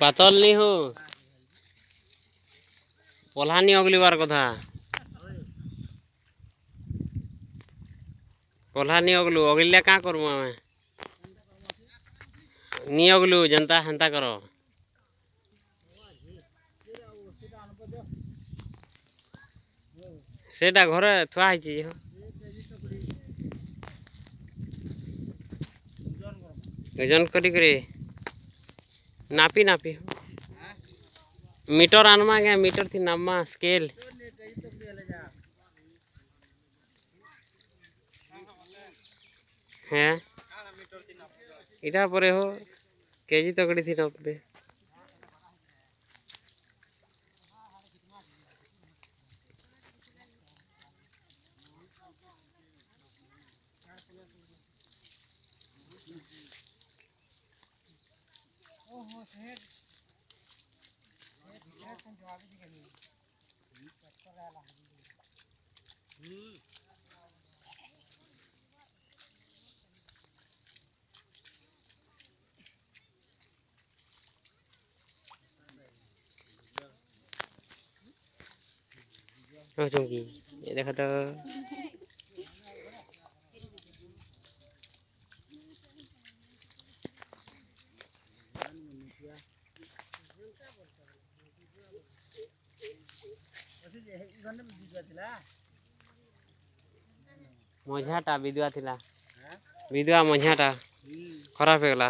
पतल नहीं हो पल्हा नहीं अगली बार कथा पल्हा नहीं अगलु अगिले क्या करमु आम नहीं अगलु जनता हंता करो सेटा घर थुआ ओजन हाँ। करी करी नापी नापी मीटर आनवा गया मीटर थी नम्मा स्केल है इटा पर हो केजी तकड़ी थी नब्बे Oh, jom pergi. Dia dah kata ମଝାଟା ବିଦୁଆ ଥିଲା ବିଦୁଆ ମଝାଟା ଖରାପ ହେଇଗଲା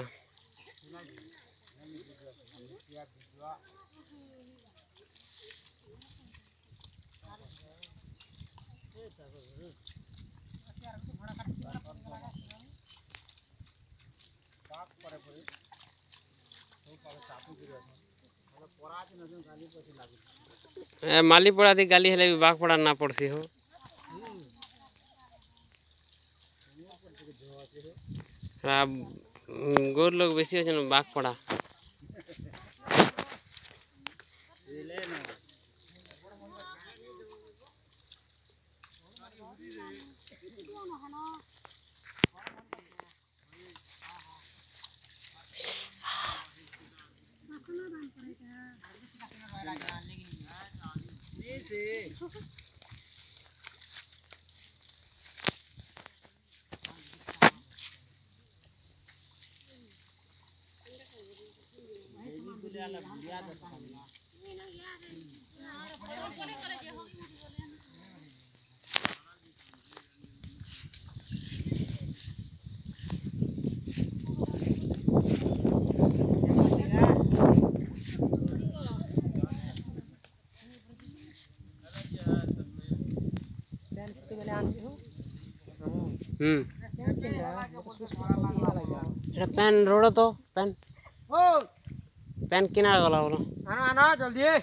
ତାପରେ ପରେ ସବୁ ତାକୁ माली पड़ा दी गाली हेले बाघ पड़ा ना पड़सी हो गोर लोग बेसी हो बाघ पड़ा ये से এটা প্যান রোড তো প্যান প্যান কিনার গলা বলো আনো আনো জলদি জায়গায়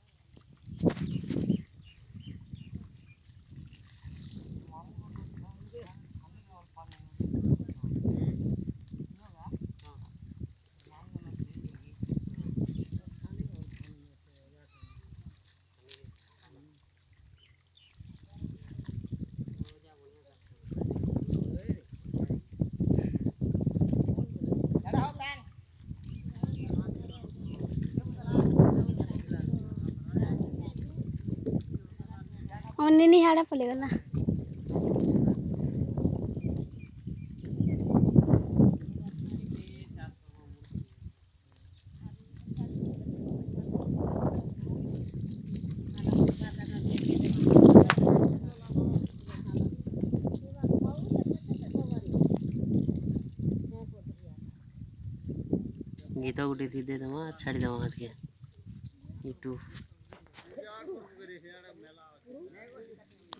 ಅವನೇನು ಹಾಡ ಪಲಿಗಲ್ಲ गीता उठी थी दे दवा हाँ, छाड़ी दवा हाथ के यूट्यूब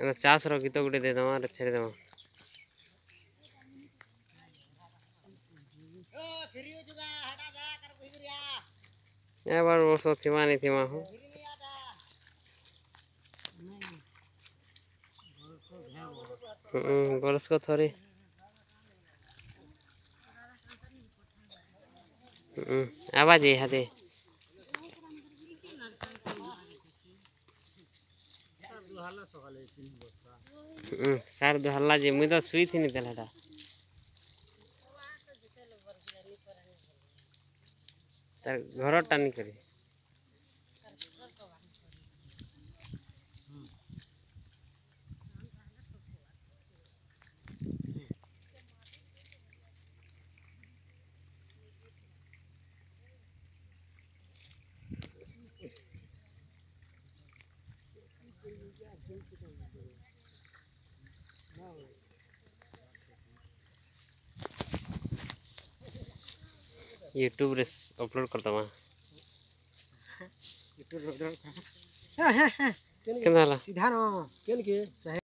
ଚାଷ୍ର ଗୀତ ଗୋଟେ ଦେଇଦେମା ଆର୍ ଛାଡ଼ିଦେମା এবার বর্ষ থিমা নি থিমা হো বর্ষ থরে আবার যে হাতে ସାର୍ ଧରିଲା ଯେ ମୁଇଁ ତ ଶୁଇଥିନି ତାହେଲେ ହେଟା ତାର ଘରଟା ନି କରି यूट्यूबरे अपलोड करता मा यूट्यूब अपलोड केन होला सीधा न केन के